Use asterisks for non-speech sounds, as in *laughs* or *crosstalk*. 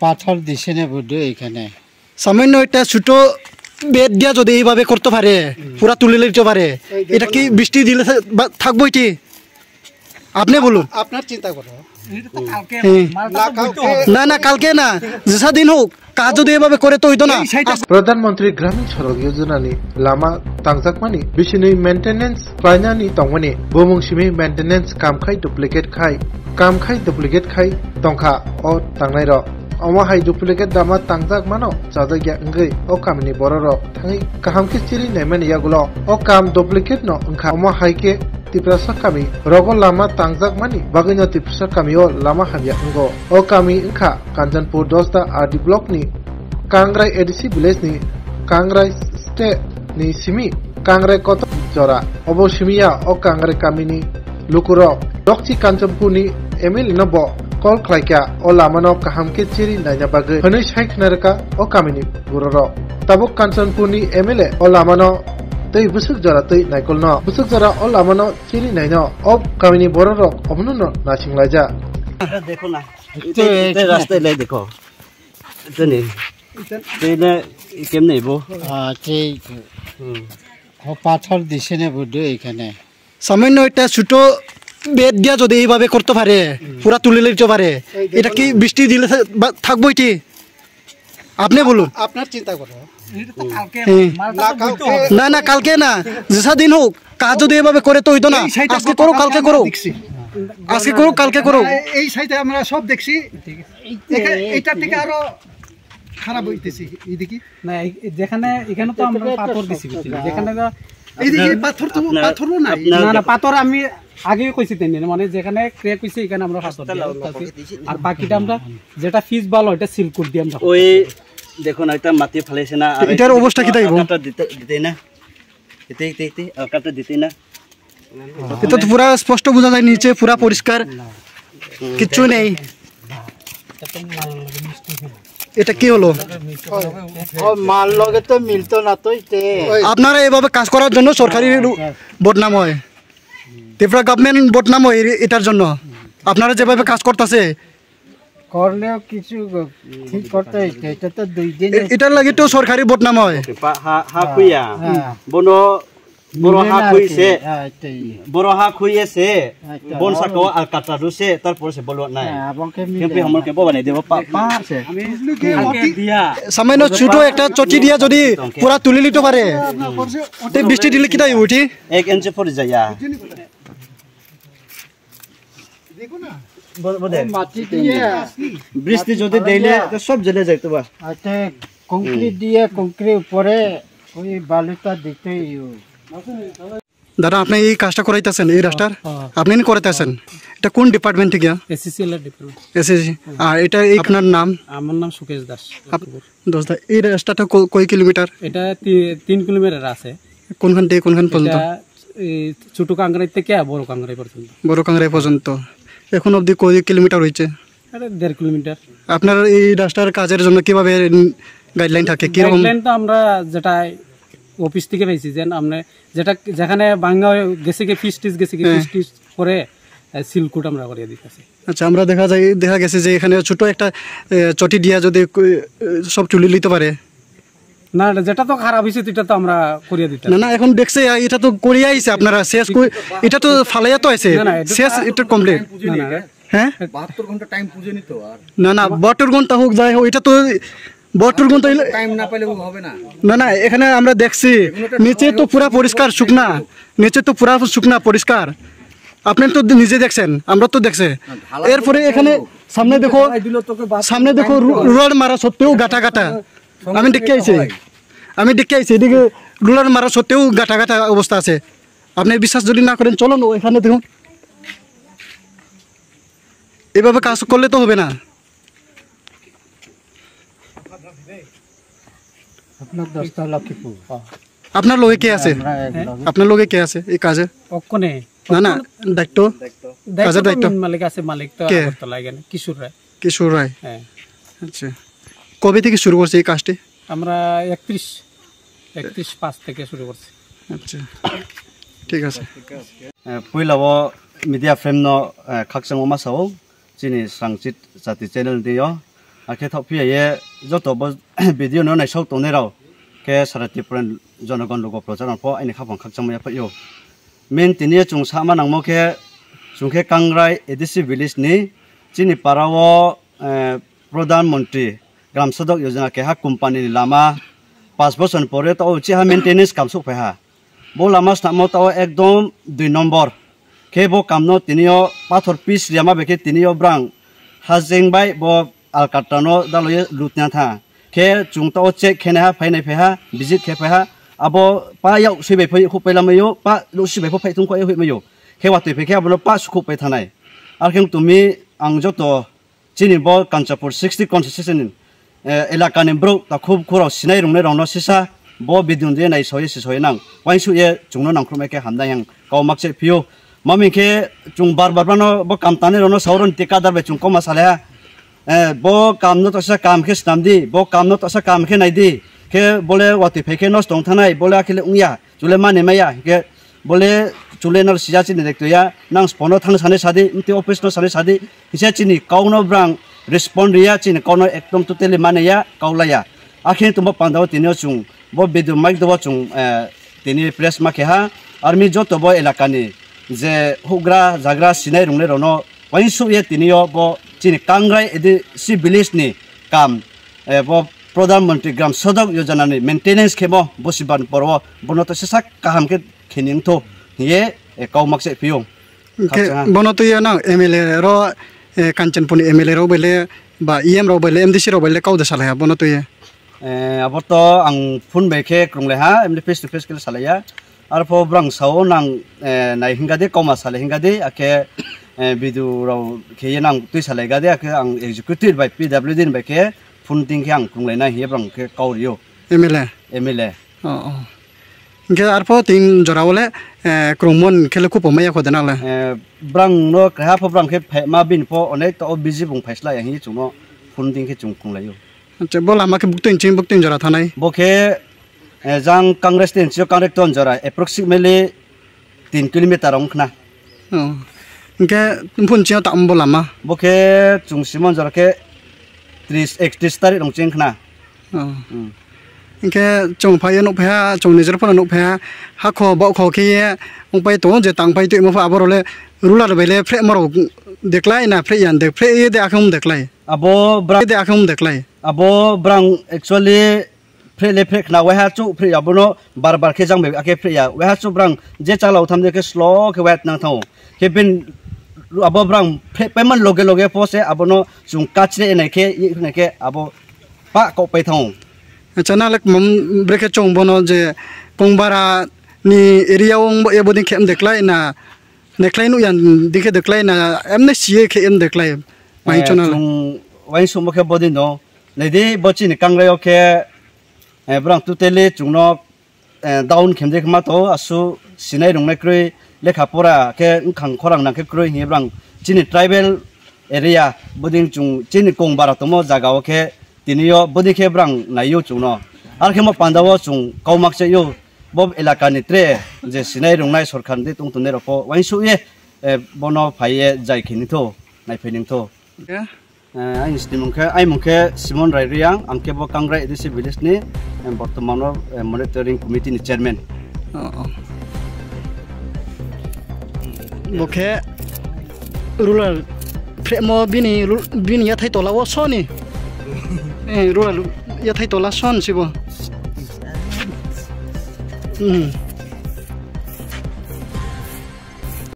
পাথর দিছে না বুধ এখানে সামান্য এটা ছোট বেদ দিয়া যদি এইভাবে করতে পারে পুরা তুলে নিতে পারে এটা কি বৃষ্টি দিলে থাকব এটি? আপনি বলুন। আপনার চিন্তা করো। না না কালকে না। যেসা দিন হোক কাজ যদি এভাবে করে তো হইতো না। প্রধানমন্ত্রী গ্রামীণ সড়ক যোজনা লামা তাংজাকমানি বিশিনি মেন্টেনেন্স পাইনানি তংমানি। বোমং মেন্টেনেন্স মেইনটেনেন্স কাম খাই ডুপ্লিকেট খাই। কাম খাই ডুপ্লিকেট খাই তংখা ও তাংনাই র। অমা হাই ডুপ্লিকেট দামা তাংজাক মানো চাজাক গিয়া অঙ্গই ও কামিনি বড় র। থাঙ্গি কাহামকে চিরি নেমেন ইয়াগুলো। ও কাম ডুপ্লিকেট ন অঙ্খা অমা হাইকে tipesa kami. Rogo lama tangzak mani baginya tipesa kami o lama hamya engko o kami engka kanjanpur dosta adi blok ni. Kangrai edisi village ni. Kangrai ste ni simi. Kangrai kota jora. Obo simia ya, o kangrai kami ni. Lukuro. Dokchi kanjampuni emil nabo kol khlaika o lamano kahamke chiri naina bagai hanai saikhnarka o kami ni buroro tabuk kanjanpuni emile o lamano তৈ বুসুক জরা তৈ নাইকল Nusuk জরা all লামন চিনি নাই of Kaminey বড় rock অবন না সিংলা যা দেখো না রাস্তায় লাই দেখো পাথর দিছে নে বুদ্ধ এখানে সামান্য এটা ছোট বেদ দিয়া যদি এইভাবে করতে পারে পুরা তুলে লিখতে পারে এটা কি বৃষ্টি দিলে থাকব এটি আপনি বলুন। আপনার চিন্তা করো হ্যাঁ। না না কালকে না। যেসা দিন হোক কাজ যদি এভাবে করে তো হইতো না। আজকে করো কালকে করো। আজকে করো কালকে করো। এই সাইডে আমরা সব দেখছি। এইটার থেকে আরও খারাপ হইতেছি। এইদিকে? না যেখানে এখানে তো আমরা পাথর দিছি যেখানে এইদিকে পাথর তো পাথরও নাই। না না পাথর আমি আগেও কইছি তেমনি। মানে যেখানে ক্র্যাক হইছে এখানে আমরা পাথর দিছি আর বাকিটা আমরা যেটা ফিস ভালো এটা সিলকুট দিয়ে আমরা ওই দেখো না একটা মাটি ফালাইছে না আর এটার অবস্থা কি থাকব? কাটা দিতে দিতে না। দিতে দিতে দিতে কাটা দিতে না। এটা তো পুরা স্পষ্ট বোঝা যায় নিচে পুরা পরিষ্কার। কিচ্ছু নেই। এটা কি হলো? মাল লগে তো মিলতো না তো আপনারা এভাবে কাজ করার জন্য সরকারি বদনাম হয়। ত্রিপুরা গভর্নমেন্ট বদনাম হয় এটার জন্য। আপনারা যেভাবে কাজ করতেছে করলেও কিছু ঠিক করতে এটা তো দুই দিন এটার লাগি তো সরকারি বদনাম হয়। হা হা বন সামান্য ছোট একটা চটি দিয়া যদি পুরা তুলি নিতে পারে। বৃষ্টি দিলে কিনা উঠি এক ইঞ্চি পড়ে যায় ইয়া মাটি দিয়ে। বৃষ্টি যদি দেইলে সব জ্বলে যাইতো বা। আচ্ছা কংক্রিট দিয়ে কংক্রিট উপরে ওই বালুটা দিতেই দাদা আপনি এই কাজটা করাইতেছেন এই রাস্তার? আপনি নি করাইতেছেন? এটা কোন ডিপার্টমেন্ট থেকে? এসএসসিএল এর ডিপার্টমেন্ট এসএসসি আর এটা আপনার নাম? আমার নাম সুকেশ দাস। দোস্ত এই রাস্তাটা ক- কয় কিলোমিটার? এটা তি- তিন কিলোমিটার আছে। কোনখান থেকে কোনখান পর্যন্ত? ছোট কাংরাই থেকে বড় কাংরাই পর্যন্ত। বড় কাংরাই পর্যন্ত। এখন অবধি কয় কিলোমিটার হয়েছে? দেড় কিলোমিটার। আপনার এই রাস্তার কাজের জন্য কীভাবে গাইডলাইন থাকে? কীরকম তো আমরা যেটা অফিস থেকে পেয়েছি যে আমরা যেটা যেখানে বাঙ্গা গেছে কি ফিস টিস গেছে কি ফিস টিস করে সিলকুট আমরা করে দিতেছি। আচ্ছা আমরা দেখা যায় দেখা গেছে যে এখানে ছোট একটা চটি দিয়া যদি সব চুলি নিতে পারে না না, যেটা তো খারাপ হয়েছে সেটা তো আমরা করিয়ে দিতাম। না না এখন দেখছে এটা তো করিয়া আইছে আপনারা শেষ এটা তো ফালাইয়া তো আছে না, না, এটা শেষ এটা কমপ্লিট না না হ্যাঁ? বাহাত্তর ঘণ্টা টাইম পুজো নিত আর। না না বটর ঘণ্টা হোক যাই হোক এটা তো বটর ঘণ্টা হইলে- টাইম না পেলে হবে না। না না এখানে আমরা দেখছি নিচে তো পুরা পরিষ্কার শুকনা। নিচে তো পুরা শুকনা পরিষ্কার। আপনি তো নিজে দেখছেন আমরা তো দেখছে। এরপরে এখানে সামনে দেখো সামনে দেখো রোড মারা সত্ত্বেও গাটা গাটা আমি দেখে আইছি। আমি দেখে আইছি এদিকে রোলার মারা সত্ত্বেও গাটা গাটা অবস্থা আছে। আপনি বিশ্বাস যদি না করেন চলুন ওইখানে দেখুন। এভাবে কাজ করলে তো হবে না। আপনার লোকে কে আছে? লগে। আপনার লোকে কে আছে এই কাজে? অক্ষণে না না দায়িত্ব। কাজের দায়িত্ব? দায়িত্ব মালিক আছে মালিক তো আগরতলা এখানে কিশোর রায়। কিশোর রায়। হ্যাঁ। আচ্ছা। কবে থেকে শুরু করছে এই কাজটি? আমরা একত্রিশ একত্রিশ পাঁচ থেকে শুরু করছি। আচ্ছা ঠিক আছে। হ্যাঁ, পইলাব মিডিয়া ফ্রেম ন খাকসাং মাসাও চিনি সাংচিত জাতি চ্যানেল দিও আখে থপিয়ে যত ভিডিও নো নাইসাও তনেরাও কে সারা ত্রিপুরান জনগণ লোক প্রচার অল্প আইনি খাপং খাকসাং মাইয়া পাইও মেন তিনি চুং সামা নাংমকে চুংখে কাংরাই এডিসি ভিলেজনি চিনি পারাও প্রধানমন্ত্রী। ग्राम सदक योजना के हा कंपनी लामा पाँच बसन पर तो उचे हा मेनटेनेंस काम सुख हा बो लामा सामो तो एकदम दुई नम्बर खे बो कामनो तीनियो पाथर पिस रियामा बेखे तीनियो ब्रांग हाजें बाय बो आलकाटानो दालो लुटना था खे चुंगतो चेक खेने हा फैने फेहा विज़िट खे फेहा अब पायाव सिबाय फै खुपैला मयो पा लो सिबाय फै तुंखो ए मयो खे वाते फेखे अब पा सुखुपै थानाय आर खें आं जत चिनि बो कांचापुर सिक्सटी कॉन्स्टिट्यूशन ব এলাকানি ব্রো তা খুব সিনাই রংনে রংনো সিসা ব বিদুন দিয়ে নাই সয়ে সি সয়ে নাং ওয়াই সুয়ে চুংনো নাংখ্রুমে কে হামদাই হাং কাউ মাকছে পিও মামি কে চুং বার বার বানো ব কামতানি রনো সাউরন টিকা দারবে চুং কমা সালে ব কামনো তসা কাম কে স্নাম দি ব কামনো তসা কাম কে নাই দি কে বলে ওয়াতি ফেকে দং থানাই বলে আখিলে উইয়া চুলে মানে মাইয়া কে বলে চুলে নার সিজা চিনি দেখতো ইয়া নাং স্পনো সানে সাদি ইমতে অফিস নো সানে সাদি হিসা চিনি কাউনো ব্রাং রেসপন্ড রিয়া চিনি কাউনো একদম টোটালি মানে ইয়া কাউলায়া আখিন তুমো পান্দাও তিনিও চুং ব বিদু মাইক দব চুং তিনি প্রেস মাকে হা আর্মি যত ব এলাকানি যে হুগ্রা জাগ্রা সিনাই রুংনে রনো ওয়াইসু ইয়ে তিনিও ব চিনি কাংরাই এদি সি ভিলেজ নি কাম ব প্রধানমন্ত্রী গ্রাম সদক যোজনানি মেনটেনেন্স খেমো বসিবান পরব বনতো সেসাক কাহামকে খেনিং তো হিয়ে cow মাকসে পিয়ং ke bono tu ya na MLA ro eh, kanchanpuni MLA ro bele ba EM ro bele MDC ro bele kau da sala ya bono tu ya আবার তো আং ফোন বেখে ক্রংলে হা এমনি face to face কেলে সালাইয়া আর ফো ব্রাং Sao নাং নাই হিঙ্গাদে কমা সালে হিঙ্গাদে আকে বিদু রাও খেয়ে নাং তুই সালাইগাদে আকে আং এক্সিকিউটিভ বাই পিডব্লিউ দিন বেখে ফোন টিংকে আং ক্রংলে না হিয়ে ব্রাং কে কাউরিও MLA MLA oh oh ke arpo tin jorawole kromon khele ku pomaya kho denale brang no kha pho brang khe phai ma bin po onek to busy bung phaisla yang hi chungno phun ding khe chungkung layo che bola ma ke buktin chim buktin jora thanai bo khe jang congress tin chio congress ton jora approximately 3 kilometer ong khna ke phun chio tam bola ma bo khe chung simon jora ke 30 31 tarik ong ching khna इनके चौ फाय नो फया चोंग नेजर फन नो फया हा खो बो खो के उं पाई तो जे तंग फाइ तुम अब रोले रुला रोले फ्रे मर देखलाय ना फ्रे यान देख फ्रे ये दे आखम देखलाय अब ब्रा दे आखम देखलाय अब ब्रांग एक्चुअली फ्रे ले फ्रे खना वहा चो फ्रे अब नो बार बार के जंग बे आके फ्रे या वहा चो ब्रांग जे चालाव थाम जे स्लो के वेट ना थाओ के बिन अब ब्रांग फ्रे पेमेंट लोगे लोगे पोसे अबनो चुंग काचरे ने के ये ने के पा को पे थाओ lek mom breke chong bono je pongbara ni area ong bo ebodin khem deklai na deklai nu yan dikhe deklai na emne sie khe em deklai. Mai chona la chung wain sum ke bodin no. Nei di bochin kang le ke brang tu tele chung no down khem de khma to asu sinai rung na krui lekha pora ke khang khorang na ke krui hi brang chini tribal area bodin chung chini kong bara to mo jaga o ke tinio bodi khe brang na yo chung no. Ar khema pandawa chung kaumak che yo bob elaka ni tre je sinai rungnai sorkhan de tung tunne roko wain su ye eh, bono phaiye jai khini tho nai phaining tho. Eh, ai stimung khe ai mung khe simon rai riang am ke bo kangrai de se village ni eh, bortoman monitoring committee ni chairman. Oh, oh. Bokhe ruler fremo bini bini ya thai tolawo so ni. *laughs* Eh, rùa ya thay tổ lá xoăn xí bộ ừ